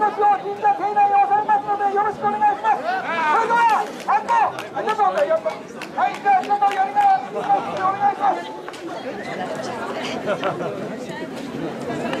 出を銀座境内を収めますのでよろしくお願いしますそれではあとちょっとまってはいじゃあちょっとやりながらお願いします。